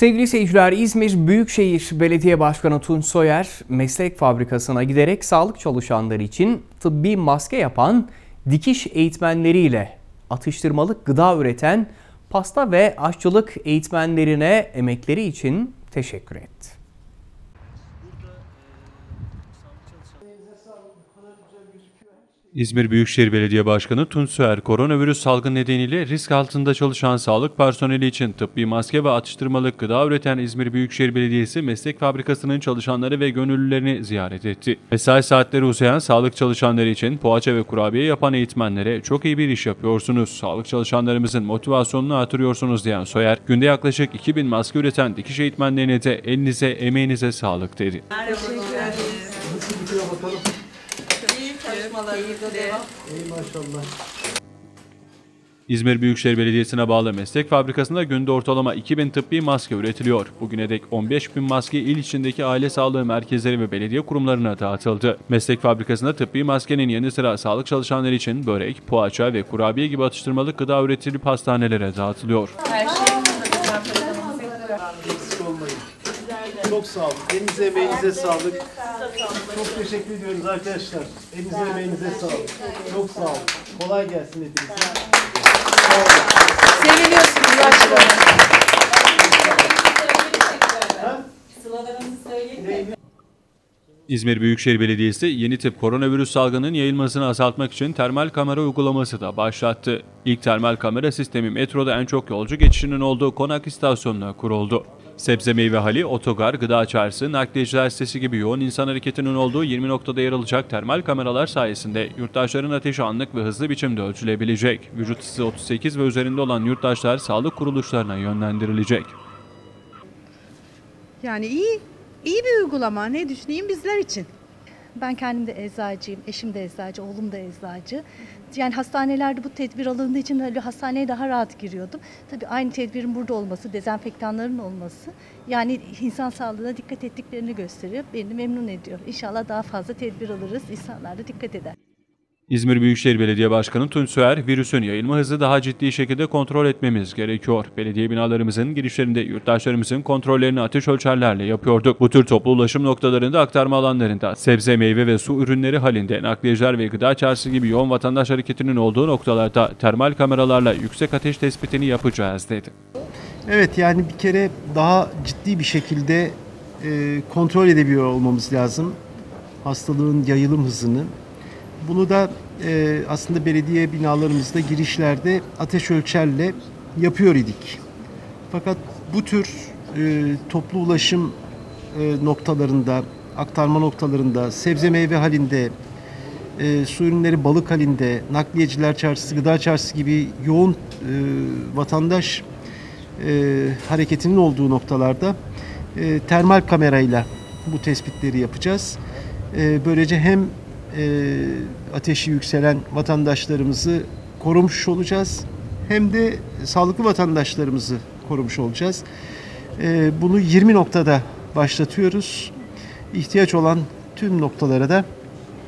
Sevgili seyirciler, İzmir Büyükşehir Belediye Başkanı Tunç Soyer, meslek fabrikasına giderek sağlık çalışanları için tıbbi maske yapan dikiş eğitmenleriyle atıştırmalık gıda üreten pasta ve aşçılık eğitmenlerine emekleri için teşekkür etti. İzmir Büyükşehir Belediye Başkanı Tunç Soyer, koronavirüs salgın nedeniyle risk altında çalışan sağlık personeli için tıbbi maske ve atıştırmalık gıda üreten İzmir Büyükşehir Belediyesi meslek fabrikasının çalışanları ve gönüllülerini ziyaret etti. Mesai saatleri uzayan sağlık çalışanları için poğaça ve kurabiye yapan eğitmenlere çok iyi bir iş yapıyorsunuz, sağlık çalışanlarımızın motivasyonunu artırıyorsunuz diyen Soyer, günde yaklaşık 2000 maske üreten dikiş eğitmenlerine de elinize, emeğinize sağlık dedi. İzmir Büyükşehir Belediyesi'ne bağlı meslek fabrikasında günde ortalama 2000 tıbbi maske üretiliyor. Bugüne dek 15 bin maske il içindeki aile sağlığı merkezleri ve belediye kurumlarına dağıtıldı. Meslek fabrikasında tıbbi maskenin yanı sıra sağlık çalışanları için börek, poğaça ve kurabiye gibi atıştırmalık gıda üretilip hastanelere dağıtılıyor. Eksik olmayın. Çok sağ olun. Elinize emeğinize sağlık. Çok teşekkür ediyoruz arkadaşlar. Elinize emeğinize sağlık. Çok sağ olun. Kolay gelsin hepinize. Seviliyorsunuz başkanım. İzmir Büyükşehir Belediyesi yeni tip koronavirüs salgının yayılmasını azaltmak için termal kamera uygulaması da başlattı. İlk termal kamera sistemi metroda en çok yolcu geçişinin olduğu konak istasyonuna kuruldu. Sebze meyve hali, otogar, gıda çarşısı, nakliyeciler sitesi gibi yoğun insan hareketinin olduğu 20 noktada yer alacak termal kameralar sayesinde yurttaşların ateşi anlık ve hızlı biçimde ölçülebilecek. Vücut ısı 38 ve üzerinde olan yurttaşlar sağlık kuruluşlarına yönlendirilecek. Yani iyi, iyi bir uygulama. Ne düşüneyim bizler için. Ben kendim de eczacıyım, eşim de eczacı, oğlum da eczacı. Yani hastanelerde bu tedbir alındığı için hastaneye daha rahat giriyordum. Tabii aynı tedbirin burada olması, dezenfektanların olması yani insan sağlığına dikkat ettiklerini gösteriyor. Beni memnun ediyor. İnşallah daha fazla tedbir alırız, insanlar da dikkat eder. İzmir Büyükşehir Belediye Başkanı Soyer, virüsün yayılma hızı daha ciddi şekilde kontrol etmemiz gerekiyor. Belediye binalarımızın girişlerinde yurttaşlarımızın kontrollerini ateş ölçerlerle yapıyorduk. Bu tür toplu ulaşım noktalarında, aktarma alanlarında, sebze, meyve ve su ürünleri halinde, nakliyeciler ve gıda çarşısı gibi yoğun vatandaş hareketinin olduğu noktalarda termal kameralarla yüksek ateş tespitini yapacağız dedi. Evet yani bir kere daha ciddi bir şekilde e, kontrol edebiliyor olmamız lazım. Hastalığın yayılım hızını. Bunu da e, aslında belediye binalarımızda girişlerde ateş ölçerle yapıyor idik. Fakat bu tür e, toplu ulaşım e, noktalarında, aktarma noktalarında, sebze meyve halinde, e, su ürünleri balık halinde, nakliyeciler çarşısı, gıda çarşısı gibi yoğun e, vatandaş e, hareketinin olduğu noktalarda e, termal kamerayla bu tespitleri yapacağız. E, böylece hem e, ateşi yükselen vatandaşlarımızı korumuş olacağız hem de sağlıklı vatandaşlarımızı korumuş olacağız. E, bunu 20 noktada başlatıyoruz. İhtiyaç olan tüm noktalara da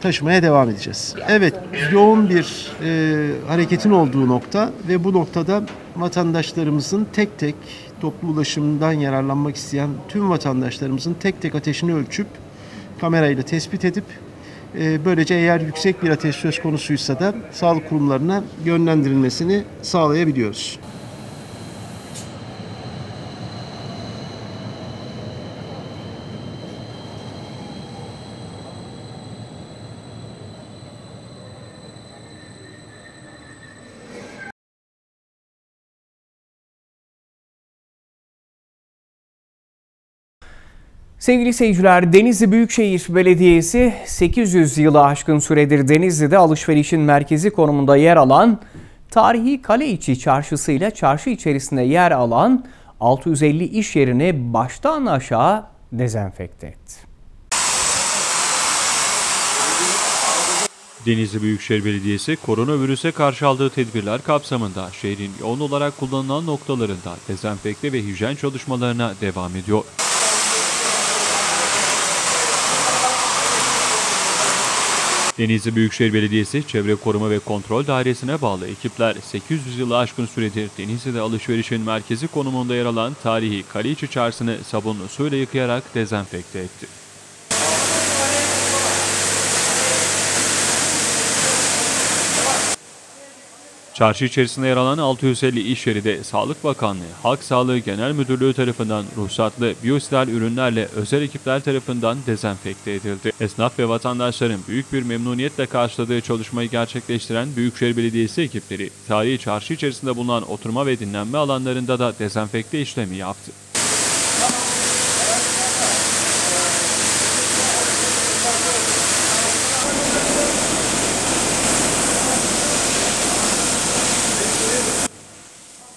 taşımaya devam edeceğiz. Evet, yoğun bir e, hareketin olduğu nokta ve bu noktada vatandaşlarımızın tek tek toplu ulaşımdan yararlanmak isteyen tüm vatandaşlarımızın tek tek ateşini ölçüp kamerayla tespit edip böylece eğer yüksek bir ateş söz konusuysa da sağlık kurumlarına yönlendirilmesini sağlayabiliyoruz. Sevgili seyirciler, Denizli Büyükşehir Belediyesi 800 yılı aşkın süredir Denizli'de alışverişin merkezi konumunda yer alan tarihi kale içi çarşısıyla çarşı içerisinde yer alan 650 iş yerini baştan aşağı dezenfekte etti. Denizli Büyükşehir Belediyesi koronavirüse karşı aldığı tedbirler kapsamında şehrin yoğun olarak kullanılan noktalarında dezenfekte ve hijyen çalışmalarına devam ediyor. Denizli Büyükşehir Belediyesi Çevre Koruma ve Kontrol Dairesi'ne bağlı ekipler 800 yılı aşkın süredir Denizli'de alışverişin merkezi konumunda yer alan tarihi Kaleiçi Çarşı'nı sabunlu suyla yıkayarak dezenfekte etti. Çarşı içerisinde yer alan 650 iş yeri de Sağlık Bakanlığı, Halk Sağlığı Genel Müdürlüğü tarafından ruhsatlı biyosidal ürünlerle özel ekipler tarafından dezenfekte edildi. Esnaf ve vatandaşların büyük bir memnuniyetle karşıladığı çalışmayı gerçekleştiren Büyükşehir Belediyesi ekipleri, tarihi çarşı içerisinde bulunan oturma ve dinlenme alanlarında da dezenfekte işlemi yaptı.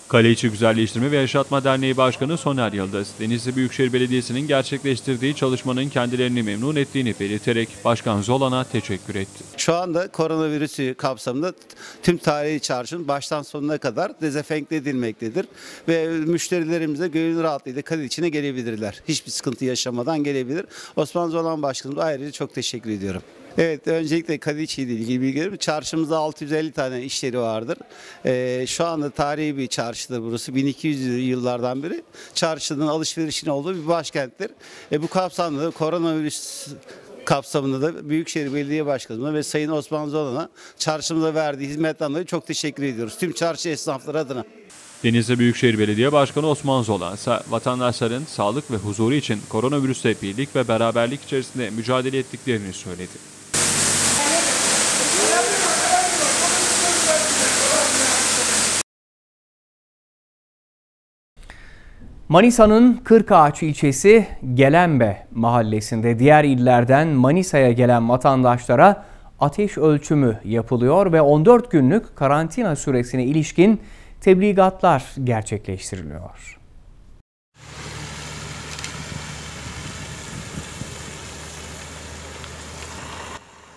Kaleiçi Güzelleştirme ve Yaşatma Derneği Başkanı Soner Yıldız, Denizli Büyükşehir Belediyesi'nin gerçekleştirdiği çalışmanın kendilerini memnun ettiğini belirterek Başkan Zolan'a teşekkür etti. Şu anda koronavirüsü kapsamında tüm tarihi çarşının baştan sonuna kadar dezenfekte edilmektedir. Ve müşterilerimize gönül rahatlığıyla kale içine gelebilirler. Hiçbir sıkıntı yaşamadan gelebilir. Osman Zolan Başkanım'a ayrıca çok teşekkür ediyorum. Evet öncelikle Kadiçi ile ilgili bilgilerim. Çarşımızda 650 tane iş yeri vardır. Ee, şu anda tarihi bir çarşıdır burası. 1200 yıllardan beri çarşının alışverişin olduğu bir başkenttir. E, bu kapsamda koronavirüs kapsamında da Büyükşehir Belediye Başkanı'na ve Sayın Osman Zolan'a çarşımıza verdiği hizmetten dolayı çok teşekkür ediyoruz. Tüm çarşı esnafları adına. Denizli Büyükşehir Belediye Başkanı Osman Zolan ise vatandaşların sağlık ve huzuru için koronavirüsle birlik ve beraberlik içerisinde mücadele ettiklerini söyledi. Manisa'nın Kırkağaç ilçesi Gelembe mahallesinde diğer illerden Manisa'ya gelen vatandaşlara ateş ölçümü yapılıyor ve 14 günlük karantina süresine ilişkin tebligatlar gerçekleştiriliyor.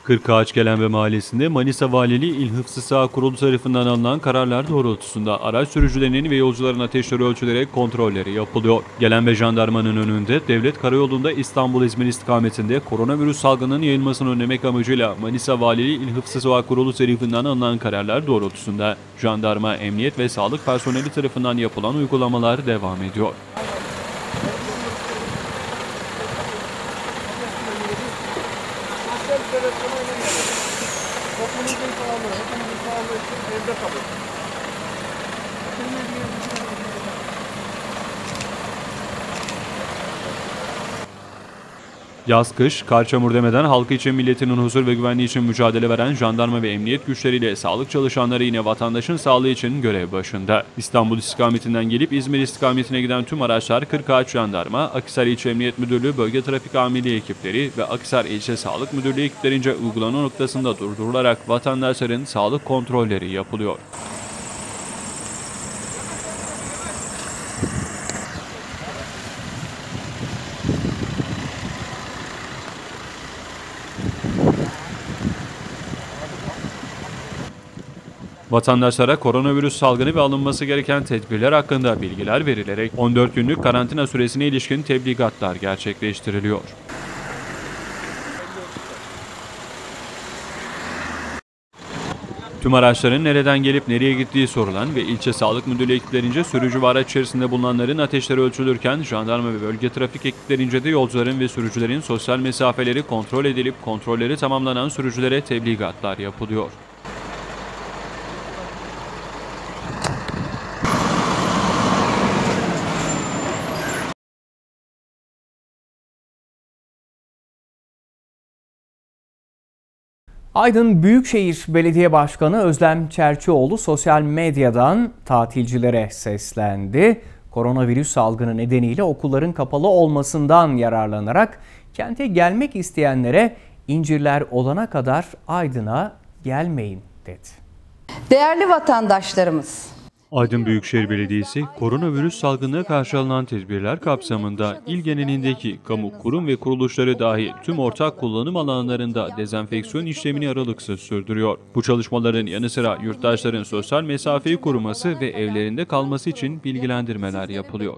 Kırkağaç Gelenbe Mahallesi'nde Manisa Valiliği İl Hıfzı Sağ Kurulu tarafından alınan kararlar doğrultusunda araç sürücülerinin ve yolcuların ateşleri ölçülerek kontrolleri yapılıyor. Gelenbe Jandarmanın önünde Devlet Karayolu'nda İstanbul-İzmir istikametinde koronavirüs salgının yayılmasını önlemek amacıyla Manisa Valiliği İl Hıfzı Sağ Kurulu tarafından alınan kararlar doğrultusunda jandarma, emniyet ve sağlık personeli tarafından yapılan uygulamalar devam ediyor. Yaz kış, kar çamur demeden halkı için milletinin huzur ve güvenliği için mücadele veren jandarma ve emniyet güçleriyle sağlık çalışanları yine vatandaşın sağlığı için görev başında. İstanbul istikametinden gelip İzmir istikametine giden tüm araçlar Kırkağaç Jandarma, Akhisar İlçe Emniyet Müdürlüğü Bölge Trafik Amirliği ekipleri ve Akhisar İlçe Sağlık Müdürlüğü ekiplerince uygulama noktasında durdurularak vatandaşların sağlık kontrolleri yapılıyor. Vatandaşlara koronavirüs salgını ve alınması gereken tedbirler hakkında bilgiler verilerek 14 günlük karantina süresine ilişkin tebligatlar gerçekleştiriliyor. Tüm araçların nereden gelip nereye gittiği sorulan ve ilçe sağlık müdürlüğü ekiplerince sürücü ve araç içerisinde bulunanların ateşleri ölçülürken jandarma ve bölge trafik ekiplerince de yolcuların ve sürücülerin sosyal mesafeleri kontrol edilip kontrolleri tamamlanan sürücülere tebligatlar yapılıyor. Aydın Büyükşehir Belediye Başkanı Özlem Çerçioğlu sosyal medyadan tatilcilere seslendi. Koronavirüs salgını nedeniyle okulların kapalı olmasından yararlanarak kente gelmek isteyenlere incirler olana kadar Aydın'a gelmeyin dedi. Değerli vatandaşlarımız, Aydın Büyükşehir Belediyesi, koronavirüs salgınına karşı alınan tedbirler kapsamında il genelindeki kamu kurum ve kuruluşları dahil tüm ortak kullanım alanlarında dezenfeksiyon işlemini aralıksız sürdürüyor. Bu çalışmaların yanı sıra yurttaşların sosyal mesafeyi koruması ve evlerinde kalması için bilgilendirmeler yapılıyor.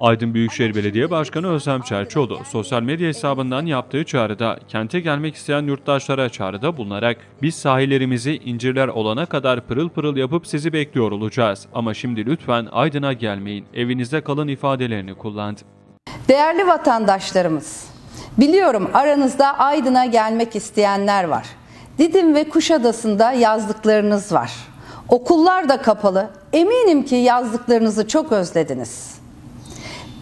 Aydın Büyükşehir Belediye Başkanı Özlem Çerçioğlu sosyal medya hesabından yaptığı çağrıda kente gelmek isteyen yurttaşlara çağrıda bulunarak biz sahillerimizi incirler olana kadar pırıl pırıl yapıp sizi bekliyor olacağız ama şimdi lütfen Aydın'a gelmeyin evinizde kalın ifadelerini kullandı. Değerli vatandaşlarımız, biliyorum aranızda Aydın'a gelmek isteyenler var. Didim ve Kuşadası'nda yazdıklarınız var. Okullar da kapalı. Eminim ki yazdıklarınızı çok özlediniz.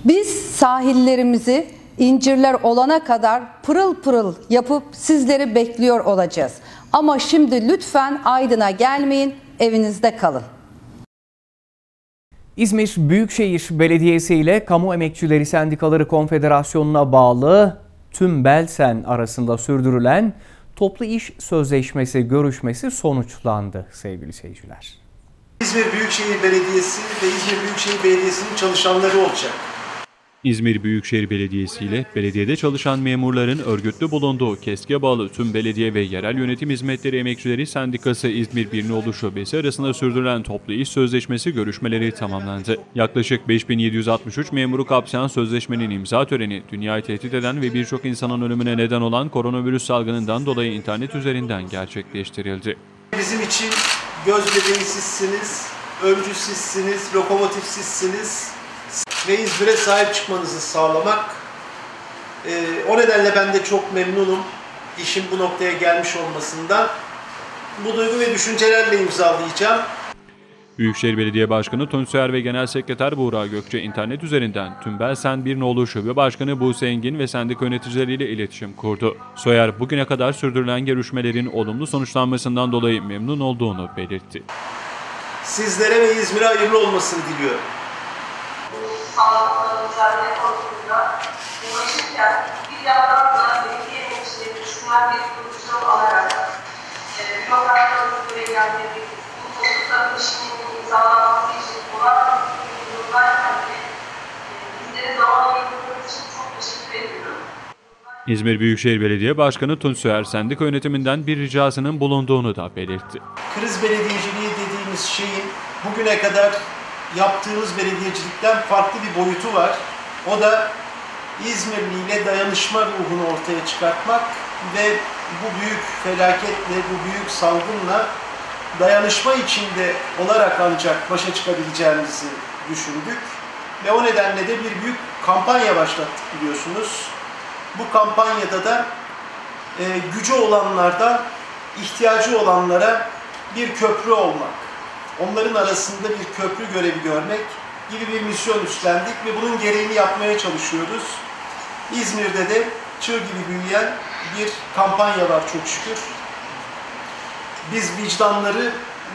Biz sahillerimizi incirler olana kadar pırıl pırıl yapıp sizleri bekliyor olacağız. Ama şimdi lütfen Aydın'a gelmeyin, evinizde kalın. İzmir Büyükşehir Belediyesi ile Kamu Emekçileri Sendikaları Konfederasyonu'na bağlı tüm Belsen arasında sürdürülen toplu iş sözleşmesi görüşmesi sonuçlandı sevgili seyirciler. İzmir Büyükşehir Belediyesi ve İzmir Büyükşehir Belediyesi'nin çalışanları olacak. İzmir Büyükşehir Belediyesi ile belediyede çalışan memurların örgütlü bulunduğu KESK'e bağlı tüm belediye ve yerel yönetim hizmetleri emekçileri sendikası İzmir Birnoğlu Şubesi arasında sürdürülen toplu iş sözleşmesi görüşmeleri tamamlandı. Yaklaşık 5763 memuru kapsayan sözleşmenin imza töreni dünyayı tehdit eden ve birçok insanın ölümüne neden olan koronavirüs salgınından dolayı internet üzerinden gerçekleştirildi. Bizim için göz bebeği sizsiniz, öncü sizsiniz, lokomotif sizsiniz ve İzmir'e sahip çıkmanızı sağlamak. Ee, o nedenle ben de çok memnunum işin bu noktaya gelmiş olmasından. Bu duygu ve düşüncelerle imzalayacağım. Büyükşehir Belediye Başkanı Tunçer ve Genel Sekreter Buğra Gökçe internet üzerinden Tümbelsen Birnoğlu Şube Başkanı Buse Engin ve sendika yöneticileriyle iletişim kurdu. Soyer bugüne kadar sürdürülen görüşmelerin olumlu sonuçlanmasından dolayı memnun olduğunu belirtti. Sizlere ve İzmir'e hayırlı olmasını diliyorum. sağlıkla mücadele konusunda ulaşırken bir yandan da belediye düşünen bir pozisyon alarak e, bürokratlarımızı görevlendirdik. Bu toplu işinin imzalanması için olan durumdayken de bizlere zaman ayırdığınız için çok teşekkür ediyorum. İzmir Büyükşehir Belediye Başkanı Tunç Soyer sendika yönetiminden bir ricasının bulunduğunu da belirtti. kriz belediyeciliği dediğimiz şeyin bugüne kadar yaptığımız belediyecilikten farklı bir boyutu var. O da İzmirli ile dayanışma ruhunu ortaya çıkartmak ve bu büyük felaketle, bu büyük salgınla dayanışma içinde olarak ancak başa çıkabileceğimizi düşündük. Ve o nedenle de bir büyük kampanya başlattık biliyorsunuz. Bu kampanyada da e, gücü olanlardan ihtiyacı olanlara bir köprü olmak, onların arasında bir köprü görevi görmek gibi bir misyon üstlendik ve bunun gereğini yapmaya çalışıyoruz. İzmir'de de çığ gibi büyüyen bir kampanya var çok şükür. Biz vicdanları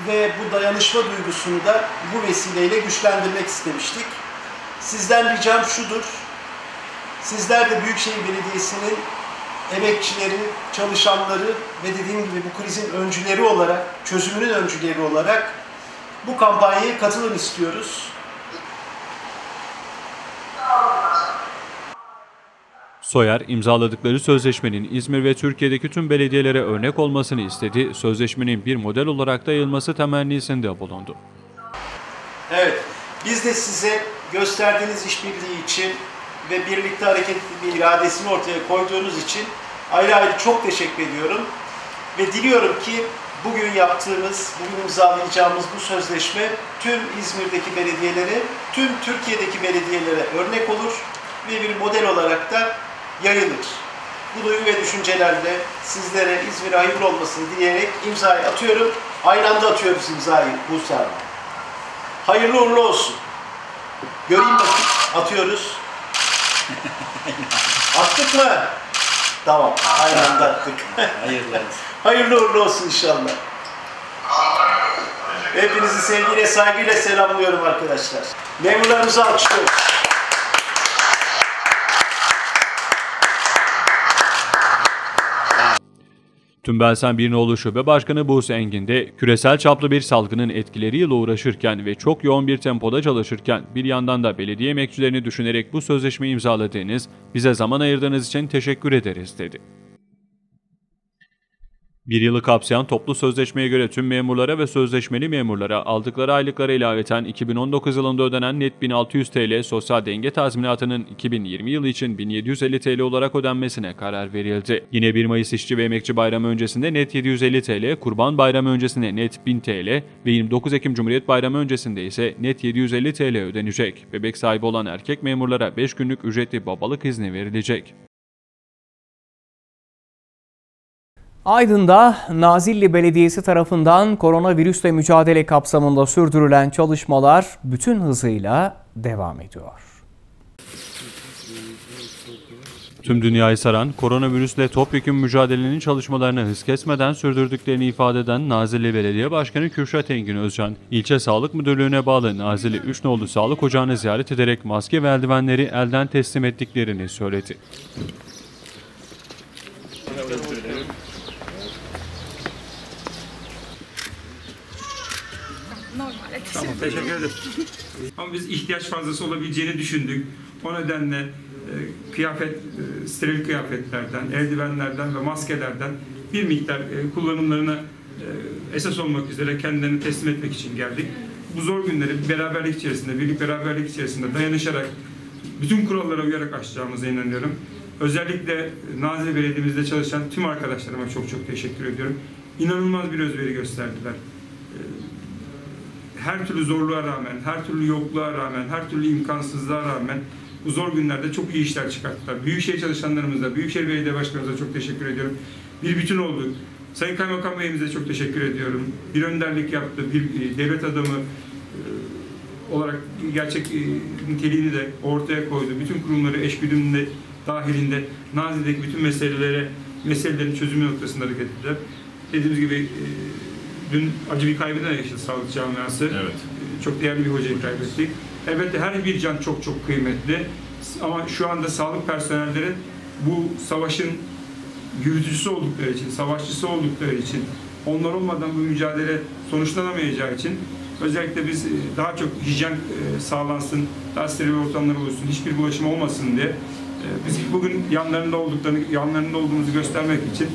ve bu dayanışma duygusunu da bu vesileyle güçlendirmek istemiştik. Sizden ricam şudur, Sizler de Büyükşehir Belediyesi'nin emekçileri, çalışanları ve dediğim gibi bu krizin öncüleri olarak, çözümünün öncüleri olarak bu kampanyaya katılın istiyoruz. Soyer, imzaladıkları sözleşmenin İzmir ve Türkiye'deki tüm belediyelere örnek olmasını istedi, sözleşmenin bir model olarak da yayılması temennisinde bulundu. Evet, biz de size gösterdiğiniz işbirliği için ve birlikte hareket etme iradesini ortaya koyduğunuz için ayrı ayrı çok teşekkür ediyorum. Ve diliyorum ki bugün yaptığımız, bugün imzalayacağımız bu sözleşme tüm İzmir'deki belediyelere, tüm Türkiye'deki belediyelere örnek olur ve bir model olarak da yayılır. Bu duygu ve düşüncelerle sizlere İzmir'e hayırlı olmasını dileyerek imzayı atıyorum. Aynı anda atıyoruz imzayı Buse Hanım. Hayırlı uğurlu olsun. Göreyim bakayım. Atıyoruz. Attık mı? Tamam. Aynı anda attık. Hayırlı Hayırlı uğurlu olsun inşallah. Hepinizi sevgiyle, saygıyla selamlıyorum arkadaşlar. Memurlarımızı alkışlıyoruz. Tümbelsen Birnoğlu Şube Başkanı Buse Engin de küresel çaplı bir salgının etkileriyle uğraşırken ve çok yoğun bir tempoda çalışırken bir yandan da belediye emekçilerini düşünerek bu sözleşmeyi imzaladığınız, bize zaman ayırdığınız için teşekkür ederiz dedi. Bir yılı kapsayan toplu sözleşmeye göre tüm memurlara ve sözleşmeli memurlara aldıkları aylıklara ilaveten 2019 yılında ödenen net 1600 TL sosyal denge tazminatının 2020 yılı için 1750 TL olarak ödenmesine karar verildi. Yine 1 Mayıs İşçi ve Emekçi Bayramı öncesinde net 750 TL, Kurban Bayramı öncesinde net 1000 TL ve 29 Ekim Cumhuriyet Bayramı öncesinde ise net 750 TL ödenecek. Bebek sahibi olan erkek memurlara 5 günlük ücretli babalık izni verilecek. Aydın'da Nazilli Belediyesi tarafından koronavirüsle mücadele kapsamında sürdürülen çalışmalar bütün hızıyla devam ediyor. Tüm dünyayı saran koronavirüsle topyekun mücadelenin çalışmalarını hız kesmeden sürdürdüklerini ifade eden Nazilli Belediye Başkanı Kürşat Engin Özcan, ilçe Sağlık Müdürlüğü'ne bağlı Nazilli Üçnoğlu Sağlık Ocağı'nı ziyaret ederek maske ve eldivenleri elden teslim ettiklerini söyledi. Tamam teşekkür ederim. Ama biz ihtiyaç fazlası olabileceğini düşündük. O nedenle e, kıyafet, e, steril kıyafetlerden, eldivenlerden ve maskelerden bir miktar e, kullanımlarına e, esas olmak üzere kendilerini teslim etmek için geldik. Bu zor günleri beraberlik içerisinde, birlik beraberlik içerisinde dayanışarak, bütün kurallara uyarak aşacağımıza inanıyorum. Özellikle Nazilli Belediye'mizde çalışan tüm arkadaşlarıma çok çok teşekkür ediyorum. İnanılmaz bir özveri gösterdiler her türlü zorluğa rağmen, her türlü yokluğa rağmen, her türlü imkansızlığa rağmen bu zor günlerde çok iyi işler çıkarttılar. Büyükşehir çalışanlarımıza, Büyükşehir Belediye Başkanımıza çok teşekkür ediyorum. Bir bütün olduk. Sayın Kaymakam Bey'imize çok teşekkür ediyorum. Bir önderlik yaptı, bir e, devlet adamı e, olarak gerçek e, niteliğini de ortaya koydu. Bütün kurumları eşgüdümünde dahilinde Nazilli'deki bütün meselelere, meselelerin çözümü noktasında hareket ettiler. Dediğimiz gibi dün acı bir kaybı da yaşadı sağlık camiası. Evet. Çok değerli bir hocayı kaybettik. Elbette her bir can çok çok kıymetli. Ama şu anda sağlık personelleri bu savaşın yürütücüsü oldukları için, savaşçısı oldukları için, onlar olmadan bu mücadele sonuçlanamayacağı için özellikle biz daha çok hijyen sağlansın, daha steril ortamlar oluşsun, hiçbir bulaşım olmasın diye biz bugün yanlarında olduklarını, yanlarında olduğumuzu göstermek için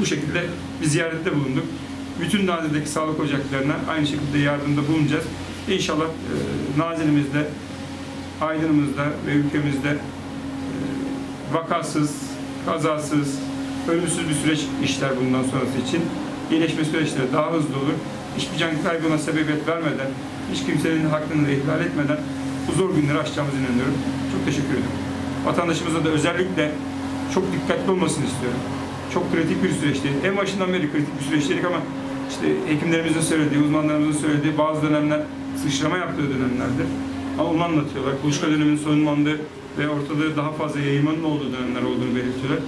bu şekilde bir ziyarette bulunduk bütün Nazilli'deki sağlık ocaklarına aynı şekilde yardımda bulunacağız. İnşallah e, Nazilli'mizde, Aydın'ımızda ve ülkemizde e, vakasız, kazasız, ölümsüz bir süreç işler bundan sonrası için. İyileşme süreçleri daha hızlı olur. Hiçbir can kaybına sebebiyet vermeden, hiç kimsenin hakkını da ihlal etmeden bu zor günleri aşacağımıza inanıyorum. Çok teşekkür ederim. Vatandaşımıza da özellikle çok dikkatli olmasını istiyorum. Çok kritik bir süreçti. En başından beri kritik bir süreçteydik ama işte hekimlerimizin söylediği, uzmanlarımızın söylediği bazı dönemler sıçrama yaptığı dönemlerdir. Ama onu anlatıyorlar. Kuluçka döneminin sonlandığı ve ortada daha fazla yayılmanın olduğu dönemler olduğunu belirtiyorlar.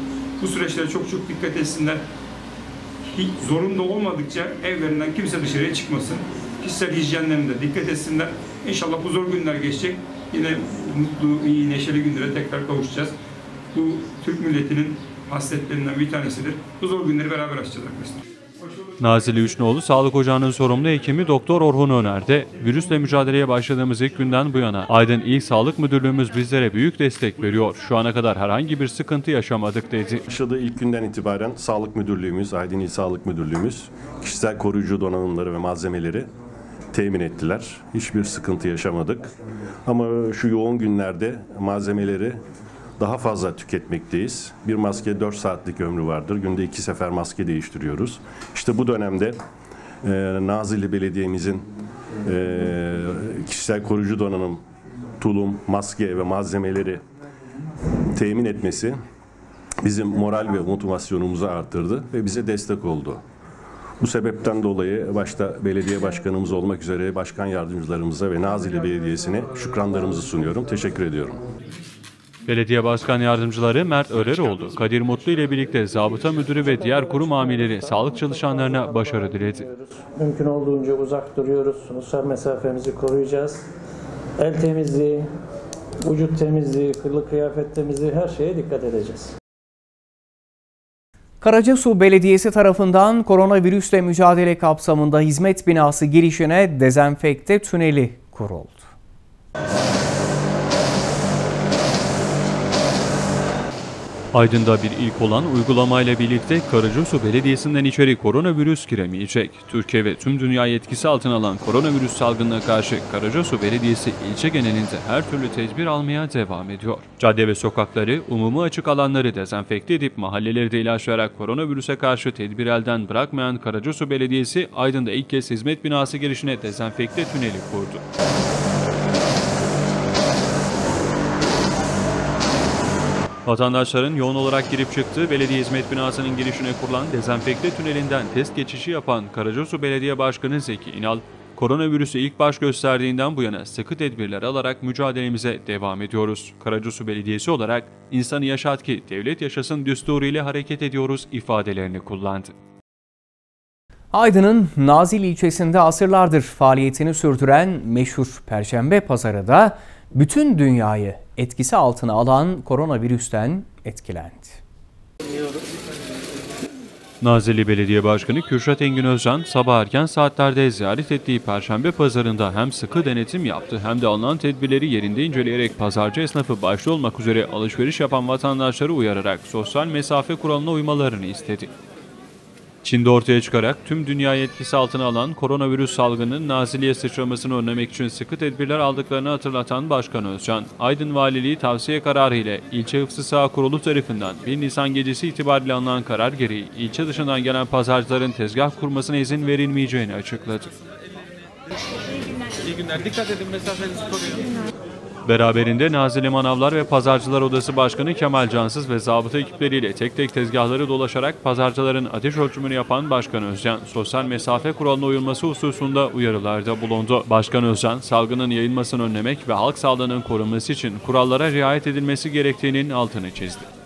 Bu süreçlere çok çok dikkat etsinler. Hiç zorunda olmadıkça evlerinden kimse dışarıya çıkmasın. Kişisel hijyenlerine de dikkat etsinler. İnşallah bu zor günler geçecek. Yine mutlu, iyi, neşeli günlere tekrar kavuşacağız. Bu Türk milletinin hasletlerinden bir tanesidir. Bu zor günleri beraber aşacağız arkadaşlar. Nazilli Üçnoğlu Sağlık Ocağı'nın sorumlu hekimi Doktor Orhun Öner de virüsle mücadeleye başladığımız ilk günden bu yana Aydın İl Sağlık Müdürlüğümüz bizlere büyük destek veriyor. Şu ana kadar herhangi bir sıkıntı yaşamadık dedi. Başladığı ilk günden itibaren Sağlık Müdürlüğümüz, Aydın İl Sağlık Müdürlüğümüz kişisel koruyucu donanımları ve malzemeleri temin ettiler. Hiçbir sıkıntı yaşamadık. Ama şu yoğun günlerde malzemeleri daha fazla tüketmekteyiz. Bir maske 4 saatlik ömrü vardır. Günde iki sefer maske değiştiriyoruz. İşte bu dönemde e, Nazilli Belediye'mizin e, kişisel koruyucu donanım, tulum, maske ve malzemeleri temin etmesi bizim moral ve motivasyonumuzu arttırdı ve bize destek oldu. Bu sebepten dolayı başta belediye başkanımız olmak üzere başkan yardımcılarımıza ve Nazilli Belediyesi'ne şükranlarımızı sunuyorum. Teşekkür ediyorum. Belediye Başkan Yardımcıları Mert Öreroğlu, Kadir Mutlu ile birlikte zabıta müdürü ve diğer kurum amirleri sağlık çalışanlarına başarı diledi. Mümkün olduğunca uzak duruyoruz. Sosyal mesafemizi koruyacağız. El temizliği, vücut temizliği, kırlı kıyafet temizliği her şeye dikkat edeceğiz. Karacasu Belediyesi tarafından koronavirüsle mücadele kapsamında hizmet binası girişine dezenfekte tüneli kuruldu. Aydın'da bir ilk olan uygulamayla birlikte Karacasu Belediyesi'nden içeri koronavirüs giremeyecek. Türkiye ve tüm dünya etkisi altına alan koronavirüs salgınına karşı Karacasu Belediyesi ilçe genelinde her türlü tedbir almaya devam ediyor. Cadde ve sokakları, umumi açık alanları dezenfekte edip mahalleleri de ilaçlayarak koronavirüse karşı tedbir elden bırakmayan Karacasu Belediyesi Aydın'da ilk kez hizmet binası girişine dezenfekte tüneli kurdu. Vatandaşların yoğun olarak girip çıktığı belediye hizmet binasının girişine kurulan dezenfekte tünelinden test geçişi yapan Karacasu Belediye Başkanı Zeki İnal, koronavirüsü ilk baş gösterdiğinden bu yana sıkı tedbirler alarak mücadelemize devam ediyoruz. Karacasu Belediyesi olarak insanı yaşat ki devlet yaşasın düsturuyla hareket ediyoruz ifadelerini kullandı. Aydın'ın Nazilli ilçesinde asırlardır faaliyetini sürdüren meşhur Perşembe Pazarı da bütün dünyayı etkisi altına alan koronavirüsten etkilendi. Nazilli Belediye Başkanı Kürşat Engin Özcan sabah erken saatlerde ziyaret ettiği Perşembe Pazarı'nda hem sıkı denetim yaptı hem de alınan tedbirleri yerinde inceleyerek pazarcı esnafı başta olmak üzere alışveriş yapan vatandaşları uyararak sosyal mesafe kuralına uymalarını istedi. Çin'de ortaya çıkarak tüm dünyayı etkisi altına alan koronavirüs salgının Nazilli'ye sıçramasını önlemek için sıkı tedbirler aldıklarını hatırlatan Başkan Özcan, Aydın Valiliği tavsiye kararı ile ilçe hıfzı saha kurulu tarafından 1 Nisan gecesi itibariyle alınan karar gereği ilçe dışından gelen pazarcıların tezgah kurmasına izin verilmeyeceğini açıkladı. İyi günler. Dikkat edin mesafenizi koruyun. Beraberinde Nazilli Manavlar ve Pazarcılar Odası Başkanı Kemal Cansız ve zabıta ekipleriyle tek tek tezgahları dolaşarak pazarcıların ateş ölçümünü yapan Başkan Özcan, sosyal mesafe kuralına uyulması hususunda uyarılarda bulundu. Başkan Özcan, salgının yayılmasını önlemek ve halk sağlığının korunması için kurallara riayet edilmesi gerektiğinin altını çizdi.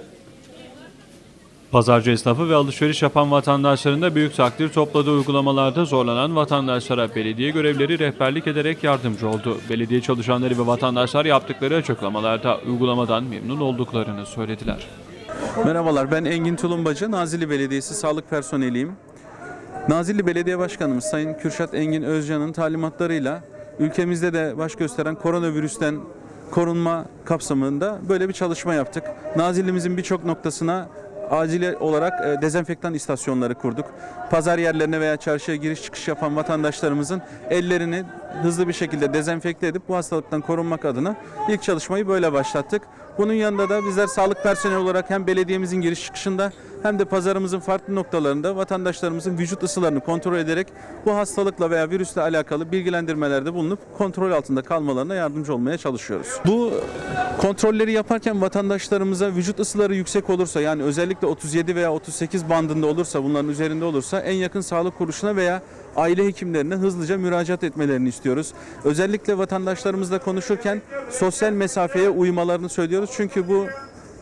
Pazarcı esnafı ve alışveriş yapan vatandaşların da büyük takdir topladığı uygulamalarda zorlanan vatandaşlara belediye görevleri rehberlik ederek yardımcı oldu. Belediye çalışanları ve vatandaşlar yaptıkları açıklamalarda uygulamadan memnun olduklarını söylediler. Merhabalar ben Engin Tulumbacı, Nazilli Belediyesi sağlık personeliyim. Nazilli Belediye Başkanımız Sayın Kürşat Engin Özcan'ın talimatlarıyla ülkemizde de baş gösteren koronavirüsten korunma kapsamında böyle bir çalışma yaptık. Nazilli'mizin birçok noktasına acil olarak e, dezenfektan istasyonları kurduk. Pazar yerlerine veya çarşıya giriş çıkış yapan vatandaşlarımızın ellerini hızlı bir şekilde dezenfekte edip bu hastalıktan korunmak adına ilk çalışmayı böyle başlattık. Bunun yanında da bizler sağlık personeli olarak hem belediyemizin giriş çıkışında hem de pazarımızın farklı noktalarında vatandaşlarımızın vücut ısılarını kontrol ederek bu hastalıkla veya virüsle alakalı bilgilendirmelerde bulunup kontrol altında kalmalarına yardımcı olmaya çalışıyoruz. Bu kontrolleri yaparken vatandaşlarımıza vücut ısıları yüksek olursa yani özellikle 37 veya 38 bandında olursa bunların üzerinde olursa en yakın sağlık kuruluşuna veya aile hekimlerine hızlıca müracaat etmelerini istiyoruz. Özellikle vatandaşlarımızla konuşurken sosyal mesafeye uymalarını söylüyoruz. Çünkü bu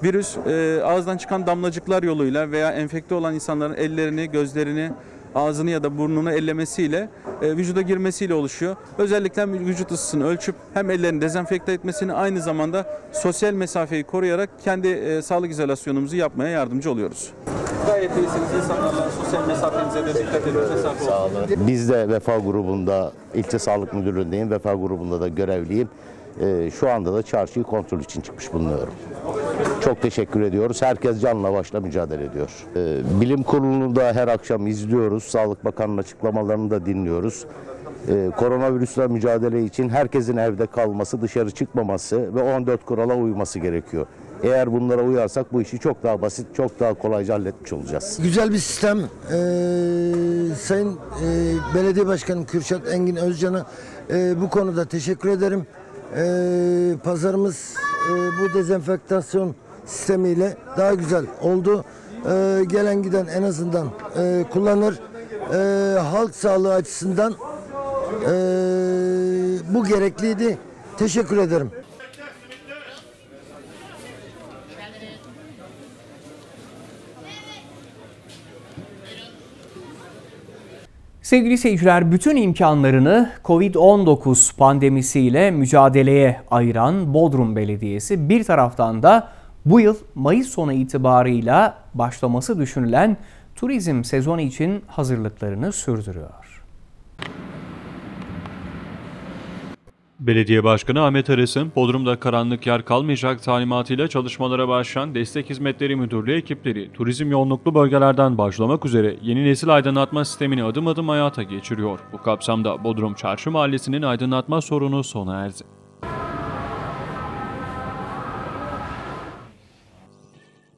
virüs e, ağızdan çıkan damlacıklar yoluyla veya enfekte olan insanların ellerini, gözlerini, ağzını ya da burnunu ellemesiyle e, vücuda girmesiyle oluşuyor. Özellikle vücut ısısını ölçüp hem ellerini dezenfekte etmesini aynı zamanda sosyal mesafeyi koruyarak kendi e, sağlık izolasyonumuzu yapmaya yardımcı oluyoruz. Gayet iyisiniz. İnsanlarla sosyal mesafenize de dikkat edin. Mesafe. Biz de Vefa grubunda, ilçe sağlık müdürlüğündeyim. Vefa grubunda da görevliyim. Ee, şu anda da çarşıyı kontrol için çıkmış bulunuyorum. Çok teşekkür ediyoruz. Herkes canla başla mücadele ediyor. Ee, bilim kurulunu da her akşam izliyoruz. Sağlık Bakanı'nın açıklamalarını da dinliyoruz. Ee, koronavirüsle mücadele için herkesin evde kalması, dışarı çıkmaması ve 14 kurala uyması gerekiyor. Eğer bunlara uyarsak bu işi çok daha basit, çok daha kolayca halletmiş olacağız. Güzel bir sistem. Ee, Sayın e, Belediye Başkanı Kürşat Engin Özcan'a e, bu konuda teşekkür ederim. Ee, pazarımız e, bu dezenfektasyon sistemiyle daha güzel oldu. Ee, gelen giden en azından e, kullanır. Ee, halk sağlığı açısından e, bu gerekliydi. Teşekkür ederim. Sevgili seyirciler, bütün imkanlarını Covid-19 pandemisiyle mücadeleye ayıran Bodrum Belediyesi bir taraftan da bu yıl Mayıs sonu itibarıyla başlaması düşünülen turizm sezonu için hazırlıklarını sürdürüyor. Belediye Başkanı Ahmet Aras'ın Bodrum'da karanlık yer kalmayacak talimatıyla çalışmalara başlayan Destek Hizmetleri Müdürlüğü ekipleri turizm yoğunluklu bölgelerden başlamak üzere yeni nesil aydınlatma sistemini adım adım hayata geçiriyor. Bu kapsamda Bodrum Çarşı Mahallesi'nin aydınlatma sorunu sona erdi.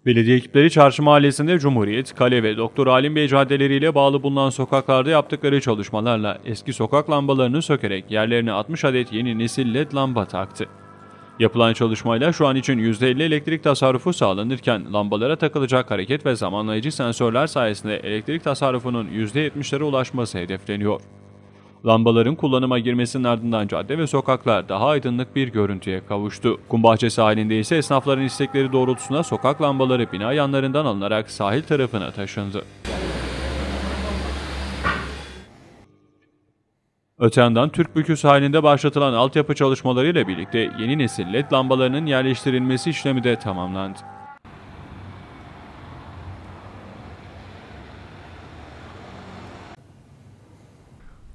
Belediye ekipleri Çarşı Mahallesi'nde Cumhuriyet, Kale ve Doktor Halim Bey caddeleriyle bağlı bulunan sokaklarda yaptıkları çalışmalarla eski sokak lambalarını sökerek yerlerine 60 adet yeni nesil led lamba taktı. Yapılan çalışmayla şu an için %50 elektrik tasarrufu sağlanırken lambalara takılacak hareket ve zamanlayıcı sensörler sayesinde elektrik tasarrufunun %70'lere ulaşması hedefleniyor. Lambaların kullanıma girmesinin ardından cadde ve sokaklar daha aydınlık bir görüntüye kavuştu. Kum bahçesi halinde ise esnafların istekleri doğrultusunda sokak lambaları bina yanlarından alınarak sahil tarafına taşındı. Öte yandan Türk Büküs halinde başlatılan altyapı çalışmalarıyla birlikte yeni nesil led lambalarının yerleştirilmesi işlemi de tamamlandı.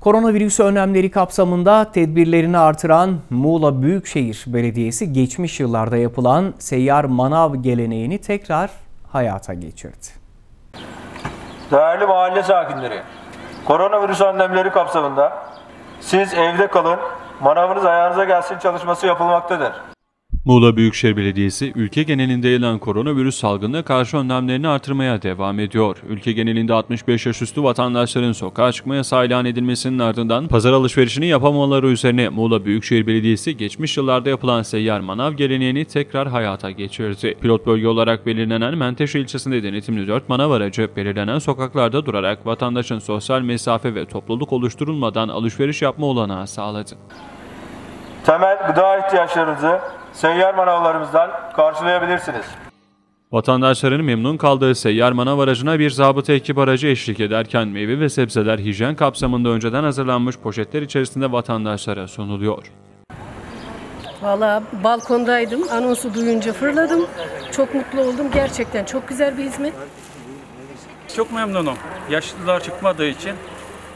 Koronavirüs önlemleri kapsamında tedbirlerini artıran Muğla Büyükşehir Belediyesi geçmiş yıllarda yapılan seyyar manav geleneğini tekrar hayata geçirdi. Değerli mahalle sakinleri, koronavirüs önlemleri kapsamında siz evde kalın, manavınız ayağınıza gelsin çalışması yapılmaktadır. Muğla Büyükşehir Belediyesi ülke genelinde yayılan koronavirüs salgınına karşı önlemlerini artırmaya devam ediyor. Ülke genelinde 65 yaş üstü vatandaşların sokağa çıkma yasağı ilan edilmesinin ardından pazar alışverişini yapamamaları üzerine Muğla Büyükşehir Belediyesi geçmiş yıllarda yapılan seyyar manav geleneğini tekrar hayata geçirdi. Pilot bölge olarak belirlenen Menteşe ilçesinde denetimli 4 manav aracı belirlenen sokaklarda durarak vatandaşın sosyal mesafe ve topluluk oluşturulmadan alışveriş yapma olanağı sağladı. Temel gıda ihtiyaçlarınızı seyyar manavlarımızdan karşılayabilirsiniz. Vatandaşların memnun kaldığı seyyar manav aracına bir zabıta ekip aracı eşlik ederken meyve ve sebzeler hijyen kapsamında önceden hazırlanmış poşetler içerisinde vatandaşlara sunuluyor. Valla balkondaydım. Anonsu duyunca fırladım. Çok mutlu oldum. Gerçekten çok güzel bir hizmet. Çok memnunum. Yaşlılar çıkmadığı için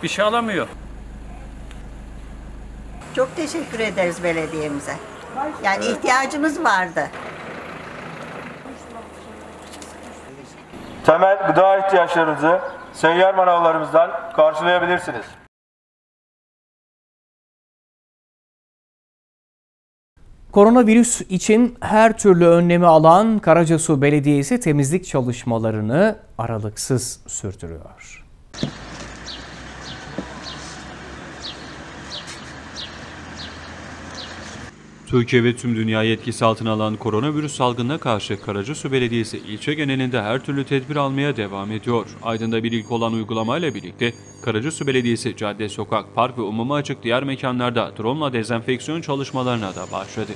bir şey alamıyor. Çok teşekkür ederiz belediyemize. Yani ihtiyacımız vardı. Temel gıda ihtiyaçlarınızı seyyar manavlarımızdan karşılayabilirsiniz. Koronavirüs için her türlü önlemi alan Karacasu Belediyesi temizlik çalışmalarını aralıksız sürdürüyor. Türkiye ve tüm dünyayı etkisi altına alan koronavirüs salgınına karşı Karacasu Belediyesi ilçe genelinde her türlü tedbir almaya devam ediyor. Aydın'da bir ilk olan uygulamayla birlikte Karacasu Belediyesi cadde, sokak, park ve umuma açık diğer mekanlarda drone dezenfeksiyon çalışmalarına da başladı.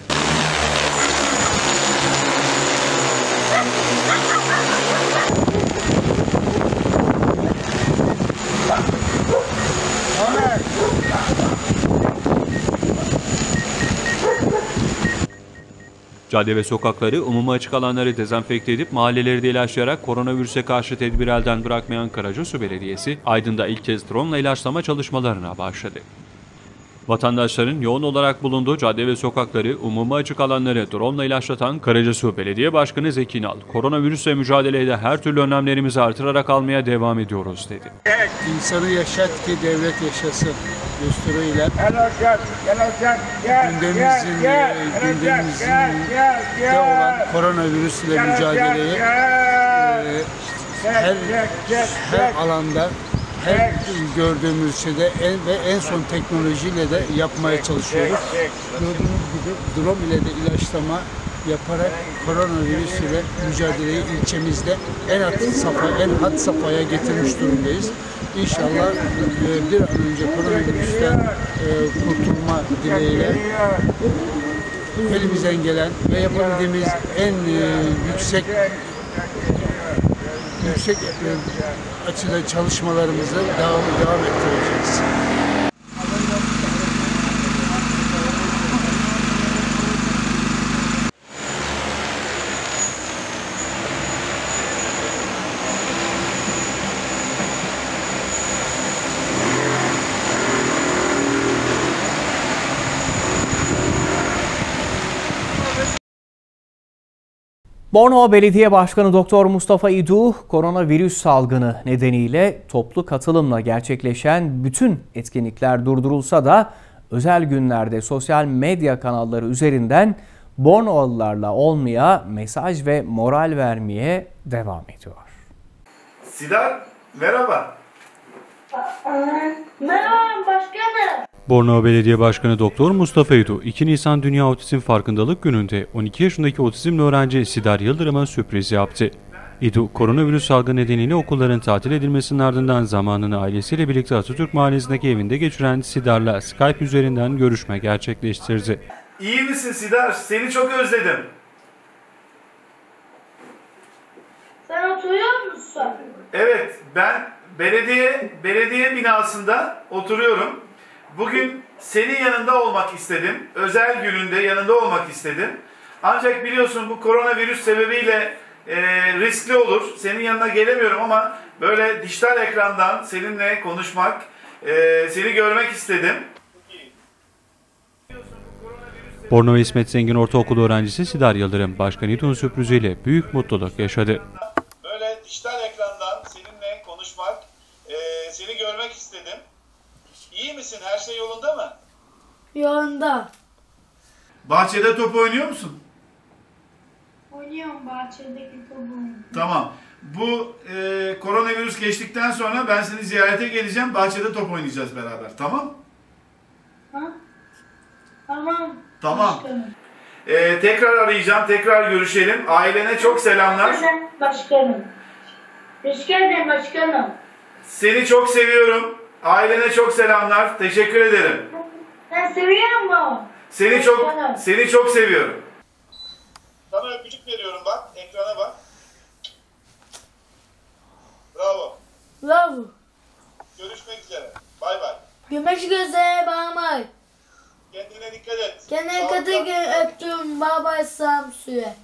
Cadde ve sokakları, umuma açık alanları dezenfekte edip mahalleleri de ilaçlayarak koronavirüse karşı tedbir elden bırakmayan Karacasu Belediyesi, Aydın'da ilk kez drone ilaçlama çalışmalarına başladı. Vatandaşların yoğun olarak bulunduğu cadde ve sokakları, umuma açık alanları drone ilaçlatan Karacasu Belediye Başkanı Zeki Nal, koronavirüsle mücadelede her türlü önlemlerimizi artırarak almaya devam ediyoruz dedi. İnsanı yaşat ki devlet yaşasın düsturuyla gündemimizin, e, gündemimizde olan koronavirüsle mücadeleyi e, her, her alanda her gördüğümüz şeyde en, ve en son teknolojiyle de yapmaya çalışıyoruz. Gördüğünüz gibi drone ile de ilaçlama yaparak koronavirüs ile mücadeleyi ilçemizde en hat safha, en hat safhaya getirmiş durumdayız. İnşallah e, bir an önce koronavirüsten e, kurtulma dileğiyle elimizden gelen ve yapabildiğimiz en e, yüksek yüksek e, açıda çalışmalarımızı devam, devam ettireceğiz. Bornova Belediye Başkanı Doktor Mustafa İdu, koronavirüs salgını nedeniyle toplu katılımla gerçekleşen bütün etkinlikler durdurulsa da özel günlerde sosyal medya kanalları üzerinden Bornovalılarla olmaya mesaj ve moral vermeye devam ediyor. Sidar merhaba. Merhaba başkanım. Bornova Belediye Başkanı Doktor Mustafa Edu, 2 Nisan Dünya Otizm Farkındalık Günü'nde 12 yaşındaki otizmli öğrenci Sidar Yıldırım'a sürpriz yaptı. Edu, koronavirüs salgını nedeniyle okulların tatil edilmesinin ardından zamanını ailesiyle birlikte Atatürk Mahallesi'ndeki evinde geçiren Sidar'la Skype üzerinden görüşme gerçekleştirdi. İyi misin Sidar? Seni çok özledim. Sen oturuyor musun? Evet ben belediye belediye binasında oturuyorum. Bugün senin yanında olmak istedim. Özel gününde yanında olmak istedim. Ancak biliyorsun bu koronavirüs sebebiyle e, riskli olur. Senin yanına gelemiyorum ama böyle dijital ekrandan seninle konuşmak, e, seni görmek istedim. Bornova İsmet Zengin Ortaokulu öğrencisi Sidar Yıldırım, Başkan Edu'nun sürpriziyle büyük mutluluk yaşadı. Böyle dijital ekrandan seninle konuşmak, e, seni görmek istedim. Misin? Her şey yolunda mı? Yolunda. Bahçede top oynuyor musun? Oynuyorum bahçedeki topu. Tamam. Bu e, koronavirüs geçtikten sonra ben seni ziyarete geleceğim. Bahçede top oynayacağız beraber. Tamam? Ha? Tamam. Tamam. Başkanım. E, tekrar arayacağım. Tekrar görüşelim. Ailene çok selamlar. Başkanım. Geldin başkanım. Seni çok seviyorum. Ailene çok selamlar. Teşekkür ederim. Sen seviyor musun? Seni çok seni çok seviyorum. Sana öpücük veriyorum bak. Ekrana bak. Bravo. Bravo. Görüşmek üzere. Bay bay. Görüşmek üzere bay bay. Kendine dikkat et. Kendine dikkat et öptüm. Bay bay Samsu'ya.